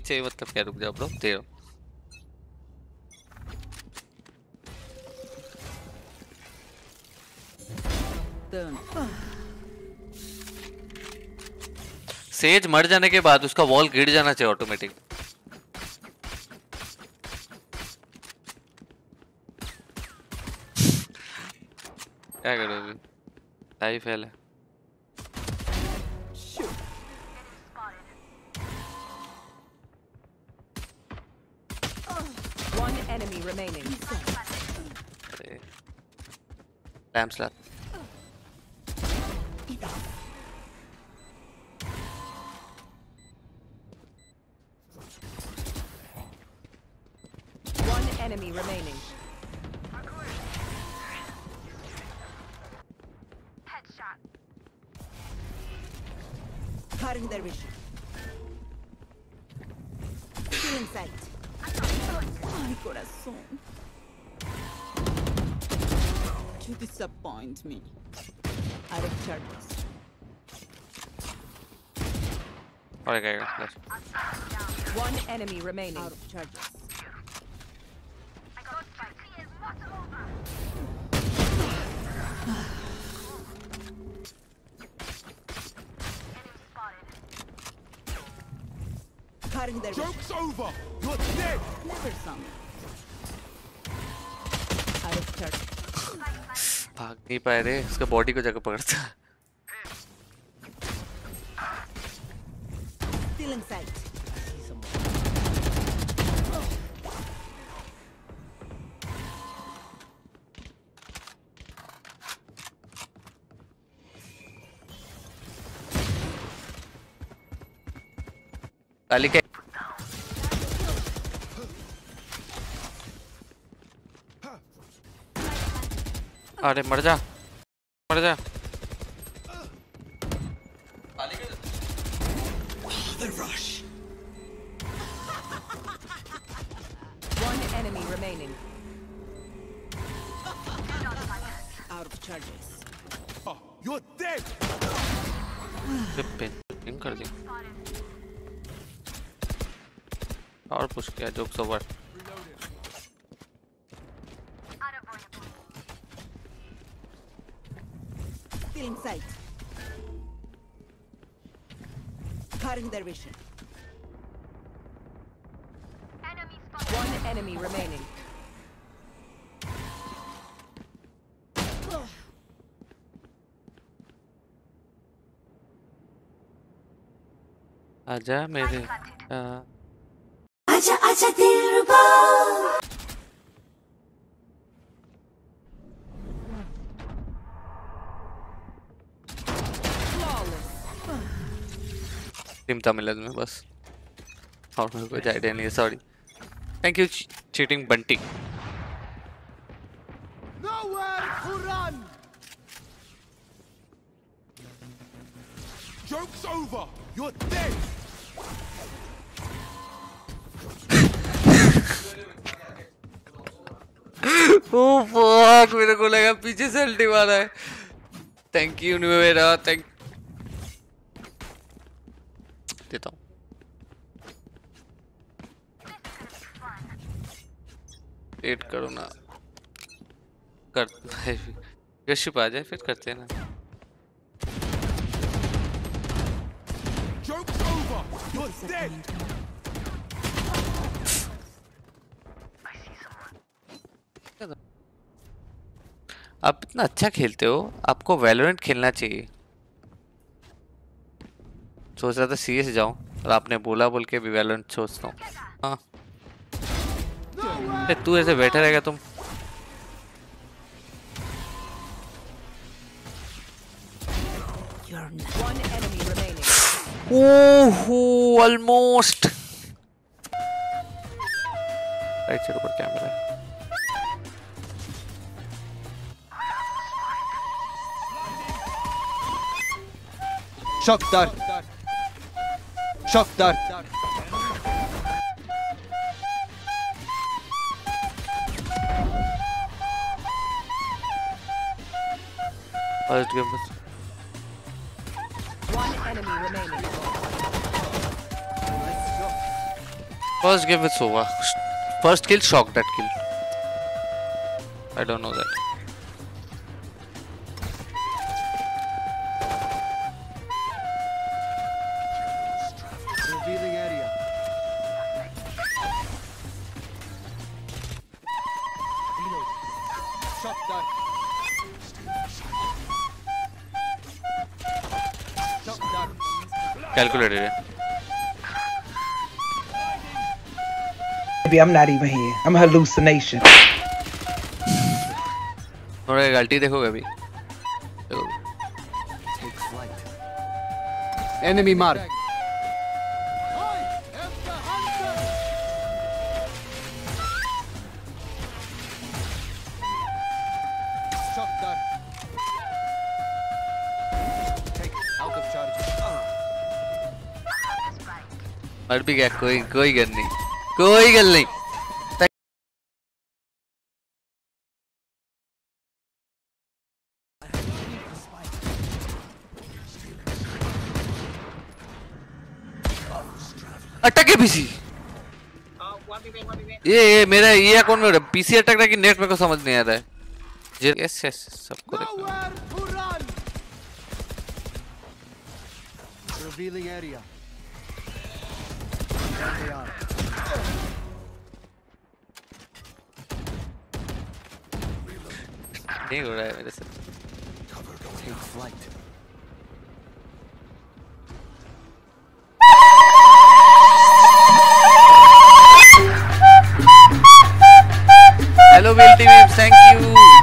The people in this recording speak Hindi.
चाहिए मतलब क्या रुक जाओ ब्रो? दे सेज मर जाने के बाद उसका वॉल गिर जाना चाहिए ऑटोमेटिक क्या करोगे? लाइफ है। enemy remaining. Okay. Ram. One enemy remaining. Headshot. Cutting their vision. Two sight. Ay, corazón. You disappoint me. Out of charges. Right, okay, One enemy remaining. Out of charges. Joke's over! भाग नहीं पाए रे उसका बॉडी को जाकर पकड़ता। अली अरे मर जा। मर जा। कर दिया और पुश किया jokes over Still in sight. Cutting their vision. One enemy remaining. आजा मेरे आ, आजा आजा दिलरुबा टीम तमिल में बस और मेरे को आइडिया नहीं है sorry thank you cheating Bunty! Joke's over! You're dead! Oh fuck मेरे को लगा पीछे से अल्टी मारा है थैंक यू मेरा थैंक देता हूँ। वेट करो ना। कर गशिप आ जाए फिर करते हैं ना! आप इतना अच्छा खेलते हो आपको वैलोरेंट खेलना चाहिए। सोच रहा था सीएस जाऊँ और आपने बोला बोल के भी वैलोरेंट सोचता हूँ। हाँ। अरे तू ऐसे बैठे रहेगा तुम. ओहो ऑलमोस्ट राइट साइड ऊपर कैमरा है। Shock çok dert. Hadi gömüz. First game is over. First kill, shock that kill. I don't know that. Calculated है. I'm not even here. I'm hallucination. थोड़ा गलती देखोगे अभी. Enemy mark. I am मर भी गया कोई कोई गल नहीं. कोई गल नहीं. अटक है पीसी। ये ये मेरा ये अकाउंट में पीसी अटक रहा है कि नेट मेरे को समझ नहीं आ रहा है। यस यस सबको देखना Nowhere to run. Revealing area. There they are. नहीं हो रहा है मेरे से Take flight. Hello, Will TV. Thank you.